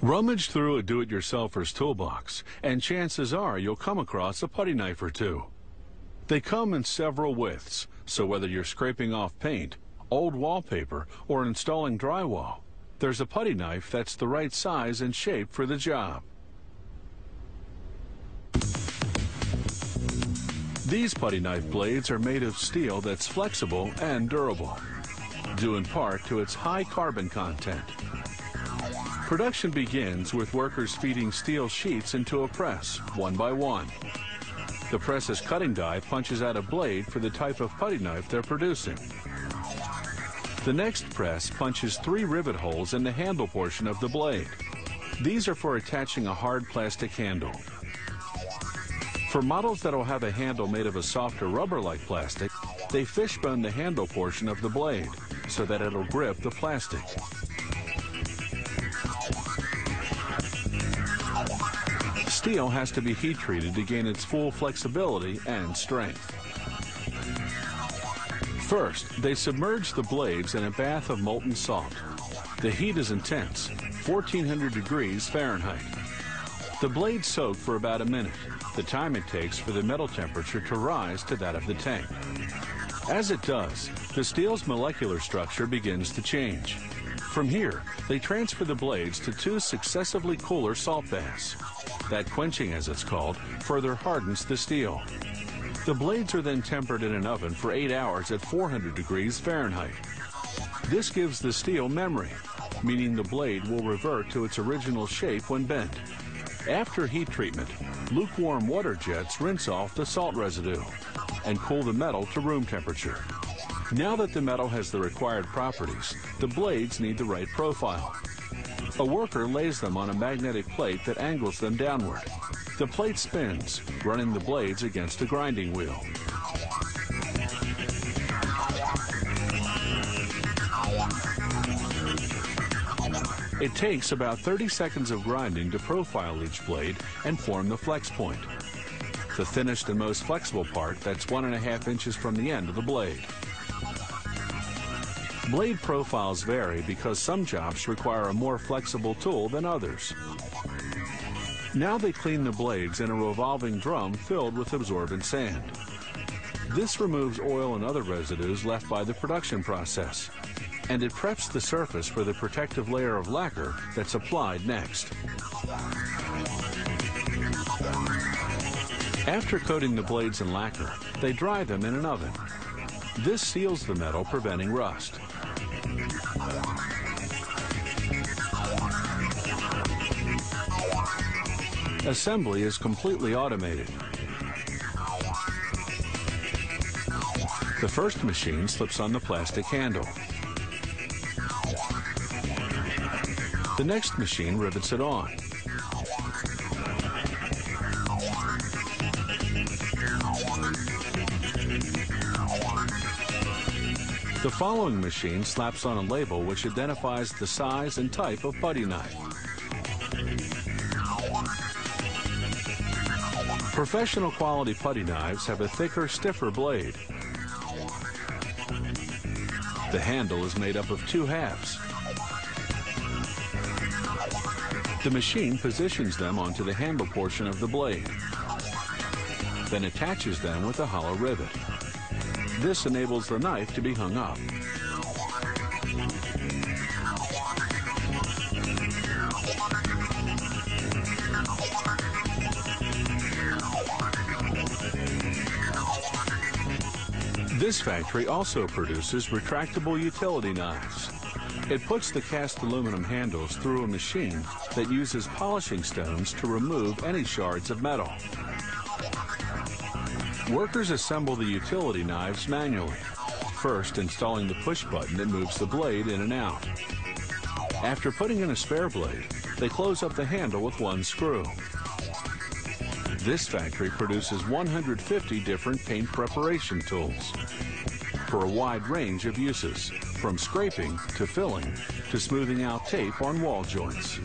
Rummage through a do-it-yourselfer's toolbox, and chances are you'll come across a putty knife or two. They come in several widths, so whether you're scraping off paint, old wallpaper, or installing drywall, there's a putty knife that's the right size and shape for the job. These putty knife blades are made of steel that's flexible and durable, due in part to its high carbon content. Production begins with workers feeding steel sheets into a press, one by one. The press's cutting die punches out a blade for the type of putty knife they're producing. The next press punches three rivet holes in the handle portion of the blade. These are for attaching a hard plastic handle. For models that will have a handle made of a softer rubber-like plastic, they fishbone the handle portion of the blade so that it'll grip the plastic. Steel has to be heat treated to gain its full flexibility and strength. First, they submerge the blades in a bath of molten salt. The heat is intense, 1400 degrees Fahrenheit. The blades soak for about a minute, the time it takes for the metal temperature to rise to that of the tank. As it does, the steel's molecular structure begins to change. From here, they transfer the blades to two successively cooler salt baths. That quenching, as it's called, further hardens the steel. The blades are then tempered in an oven for 8 hours at 400 degrees Fahrenheit. This gives the steel memory, meaning the blade will revert to its original shape when bent. After heat treatment, lukewarm water jets rinse off the salt residue and cool the metal to room temperature. Now that the metal has the required properties, the blades need the right profile. A worker lays them on a magnetic plate that angles them downward. The plate spins, running the blades against a grinding wheel. It takes about 30 seconds of grinding to profile each blade and form the flex point. The thinnest and most flexible part that's one and a half inches from the end of the blade. Blade profiles vary because some jobs require a more flexible tool than others. Now they clean the blades in a revolving drum filled with absorbent sand. This removes oil and other residues left by the production process, and it preps the surface for the protective layer of lacquer that's applied next. After coating the blades in lacquer, they dry them in an oven. This seals the metal, preventing rust. Assembly is completely automated. The first machine slips on the plastic handle. The next machine rivets it on. The following machine slaps on a label which identifies the size and type of putty knife. Professional quality putty knives have a thicker, stiffer blade. The handle is made up of two halves. The machine positions them onto the handle portion of the blade, then attaches them with a hollow rivet. This enables the knife to be hung up. This factory also produces retractable utility knives. It puts the cast aluminum handles through a machine that uses polishing stones to remove any shards of metal. Workers assemble the utility knives manually, first installing the push button that moves the blade in and out. After putting in a spare blade, they close up the handle with one screw. This factory produces 150 different paint preparation tools for a wide range of uses, from scraping to filling to smoothing out tape on wall joints.